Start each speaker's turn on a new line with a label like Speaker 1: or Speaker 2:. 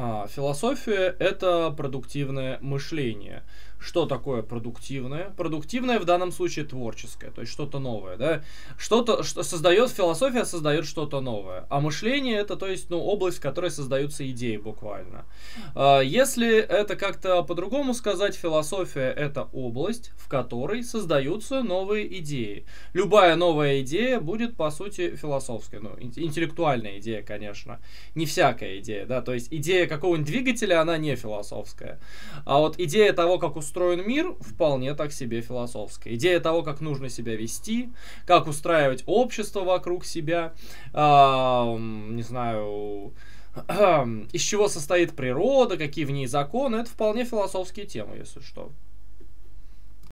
Speaker 1: А, философия — это продуктивное мышление. Что такое продуктивное? Продуктивное в данном случае творческое, то есть что-то новое, да? Что-то, что создает философия, создает что-то новое. А мышление это, то есть, ну, область, в которой создаются идеи буквально. А, если это как-то по-другому сказать, философия это область, в которой создаются новые идеи. Любая новая идея будет, по сути, философской, ну, интеллектуальная идея, конечно. Не всякая идея, да, то есть идея какого-нибудь двигателя, она не философская. А вот идея того, как устроен мир, вполне так себе философская. Идея того, как нужно себя вести, как устраивать общество вокруг себя, э, не знаю, из чего состоит природа, какие в ней законы, это вполне философские темы, если что.